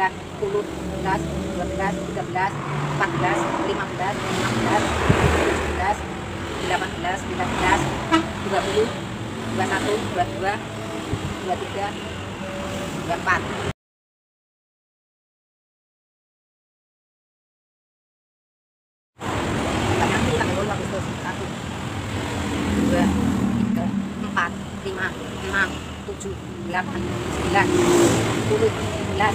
9, 10, 11, 12, 13, 14, 15, 16, 17, 18, 19, 20, 21, 22, 23, 24. lima enam tujuh delapan sembilan sepuluh sebelas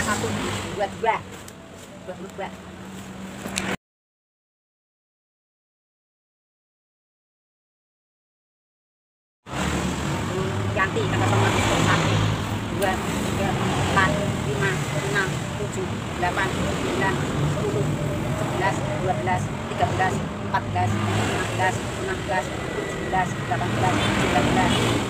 dua satu dua. Dua dua dua. Ganti kata teman satu dua tiga empat lima enam tujuh delapan sembilan sepuluh sebelas dua belas tiga belas empat belas lima belas enam belas tujuh belas delapan belas sembilan belas.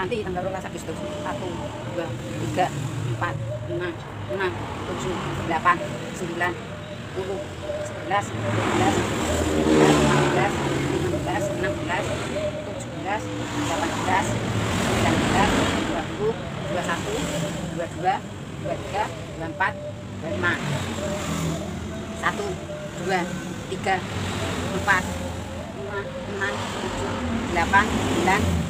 Yanti tanggal 12 Agustus. 1, 2, 3, 4, 5, 6, 7, 8, 9, 10, 11, 12, 13, 14, 15, 16, 17, 18, 19, 20, 21, 22, 23, 24, 25 satu dua tiga empat lima enam tujuh delapan sembilan